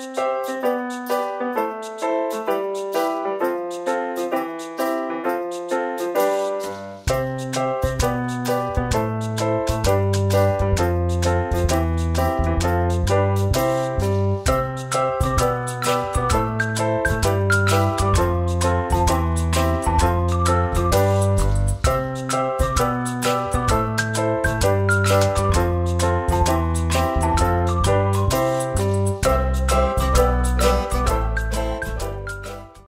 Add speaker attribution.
Speaker 1: Bye.